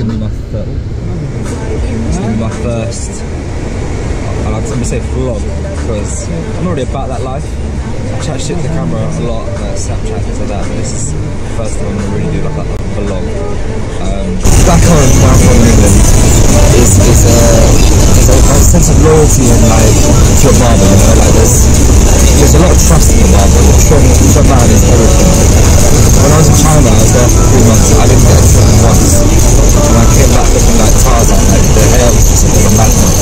gonna be my first. This is gonna be my first. I like to say vlog because I'm really about that life. I chat shit to the camera a lot, like Snapchat things like that. But this is the first time I'm gonna really do like a vlog. Um, back home, I'm from England, is is a is a, sense of loyalty and like to your barber. You know, like there's there's a lot of trust in the barber. You're strong, strong man in everything. When I was in China, I was there for three months. I didn't get a trim once, and I came back looking like Tarzan. Like the hair was just like a magnet,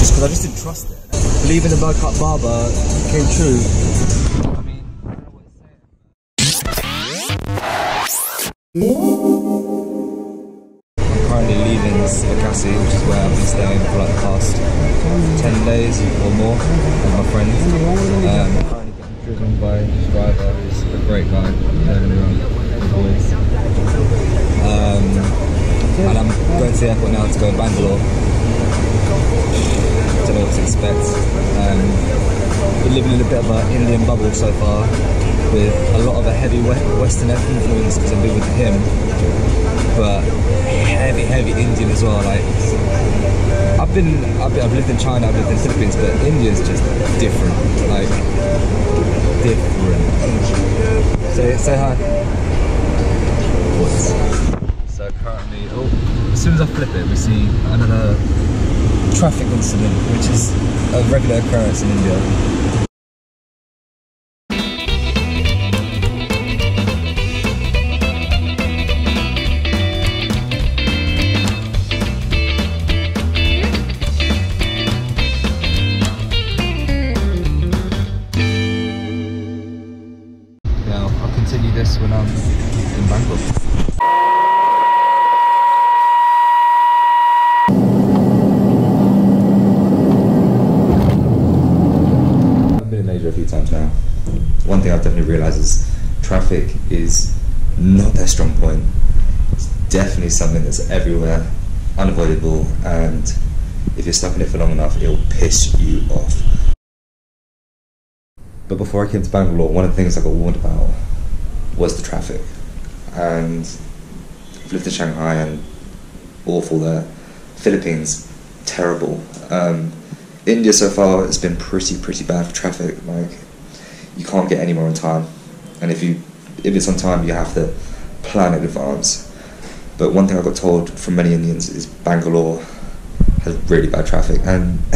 just because I just didn't trust it. Believing bug cut barber came true. I mean, I don't know what to say. I'm currently leaving Sivakasi, which is where I've been staying for like the past 10 days or more with my. Um, I'm currently getting driven by this driver who's a great guy, driving me around the boys. Um, and I'm going to the airport now to go to Bangalore. Don't know what to expect. Um, been living in a bit of an Indian bubble so far with a lot of a heavy Western influence because I've been with him but heavy, heavy Indian as well. Like I've been, I've been, I've lived in China, I've lived in Philippines, but India's just different. Like different. Say, say hi. So currently, oh, as soon as I flip it, we see another traffic incident, which is a regular occurrence in India. Times now. One thing I've definitely realised is traffic is not their strong point. It's definitely something that's everywhere, unavoidable, and if you're stuck in it for long enough, it'll piss you off. But before I came to Bangalore, one of the things I got warned about was the traffic. And I've lived in Shanghai and awful there. Philippines, terrible. Um, India so far has been pretty pretty bad for traffic. Like you can't get anywhere on time, and if you if it's on time, you have to plan in advance. But one thing I got told from many Indians is Bangalore has really bad traffic, and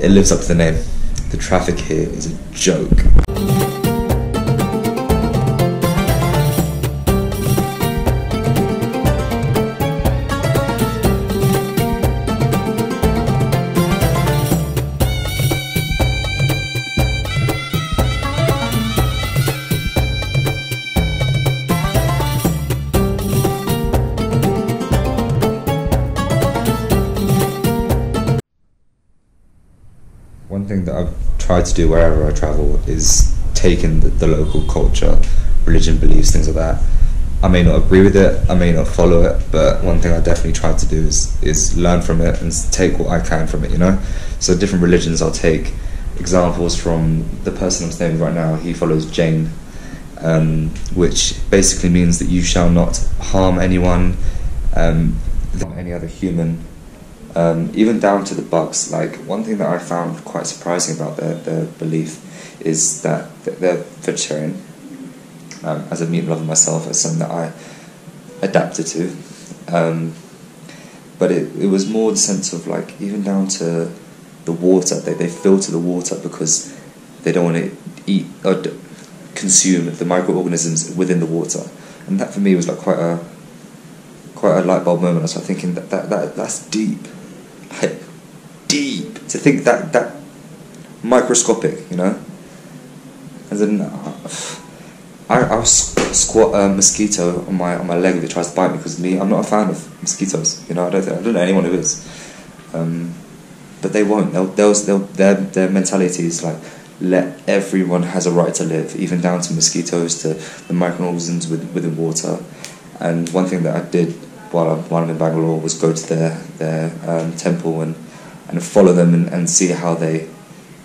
it lives up to the name. The traffic here is a joke. One thing that I've tried to do wherever I travel is take in the, the local culture, religion, beliefs, things like that. I may not agree with it, I may not follow it, but one thing I definitely try to do is is learn from it and take what I can from it. You know, so different religions. I'll take examples from the person I'm staying with right now. He follows Jain, um, which basically means that you shall not harm anyone, um, any other human um, even down to the bugs. Like one thing that I found quite surprising about their, their belief is that they're vegetarian. Um, as a meat lover myself, it's something that I adapted to. Um, but it, it was more the sense of like even down to the water. They they filter the water because they don't want to eat or d- consume the microorganisms within the water, and that for me was like quite a quite a light bulb moment. I like thinking that, that, that that's deep to think that that microscopic, you know. As in, uh, I I squat a mosquito on my on my leg if it tries to bite me because me I'm not a fan of mosquitoes. You know I don't think, I don't know anyone who is, um, but they won't. They'll, they'll, they'll their their mentality is like let everyone has a right to live, even down to mosquitoes to the microorganisms with, within water. And one thing that I did while I'm, while I'm in Bangalore was go to their their um, temple and, and follow them and, and see how they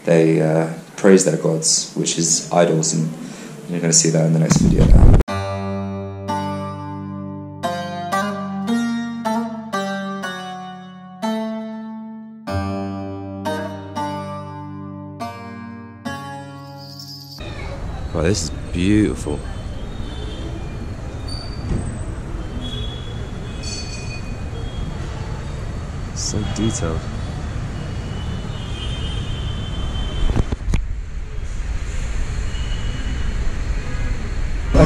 they uh, praise their gods, which is idols, and you're going to see that in the next video now. Wow, this is beautiful. So detailed.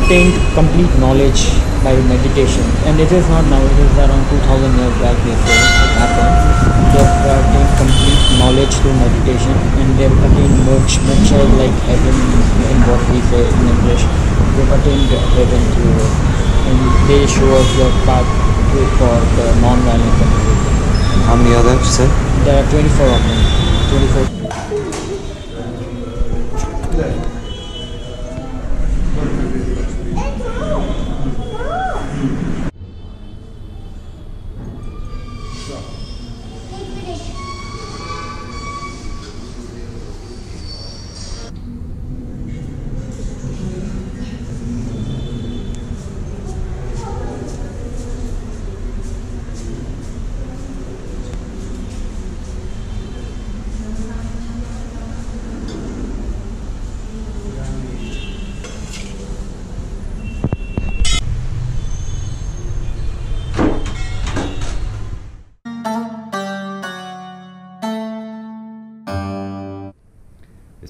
Attained complete knowledge by meditation. And it is not now it is around 2000 years back they say it happened. They have uh, attained complete knowledge through meditation and they have attained much much like heaven in what we say in english. They've attained heaven through it. And they show us the path to, for the non-violent community How many are there, you say? there are 24 of them. 24 This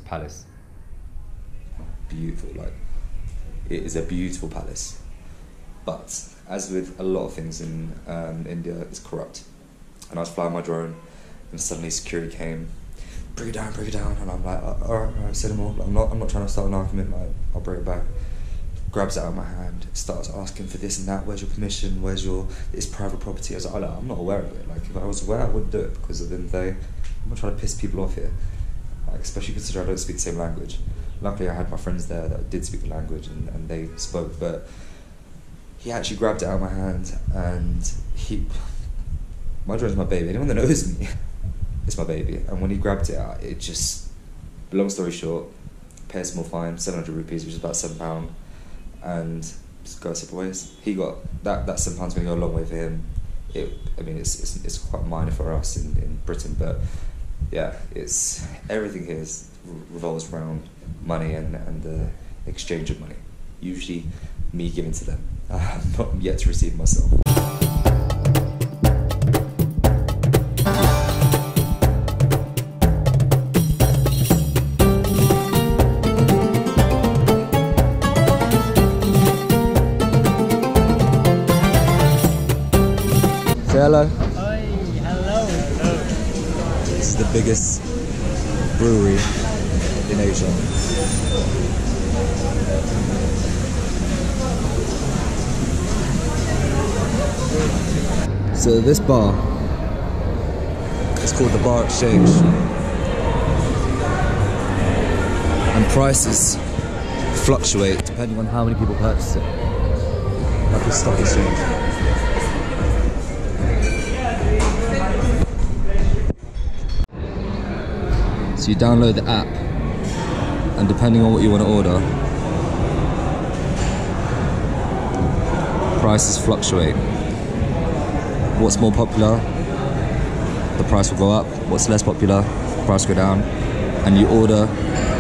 palace, beautiful. Like it is a beautiful palace, but as with a lot of things in um, India, it's corrupt. And I was flying my drone, and suddenly security came, bring it down, bring it down, and I'm like, all right, all right, say no. I'm not, I'm not trying to start an argument. Like I'll bring it back. Grabs it out of my hand, starts asking for this and that. Where's your permission? Where's your? It's private property. I was like, oh I'm not aware of it. Like if I was aware, I wouldn't do it because at the end of the day, I'm not trying to piss people off here especially considering I don't speak the same language. Luckily, I had my friends there that did speak the language and, and they spoke, but he actually grabbed it out of my hand and he. My drone's my baby. Anyone that knows me, it's my baby. And when he grabbed it out, it just. Long story short, pay a small fine, 700 rupees, which is about £7, and just go separate ways. He got. That, that £7 going to go a long way for him. It, I mean, it's, it's, it's quite minor for us in, in Britain, but yeah, it's everything here is, revolves around money and, and the exchange of money. Usually, me giving to them. I've not yet to receive myself. Say hello. This is the biggest brewery in Asia. So this bar is called the Bar Exchange. And prices fluctuate depending on how many people purchase it. Like a stock exchange. You download the app, and depending on what you want to order, prices fluctuate. What's more popular, the price will go up. What's less popular, price will go down. And you order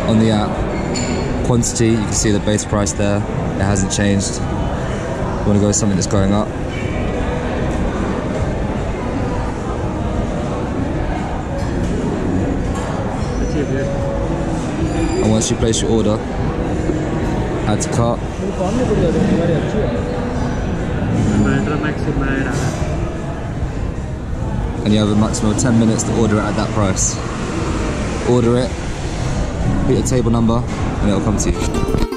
on the app quantity. You can see the base price there; it hasn't changed. You want to go with something that's going up. Once you place your order, add to cart, and you have a maximum of 10 minutes to order it at that price. Order it, put your table number, and it'll come to you.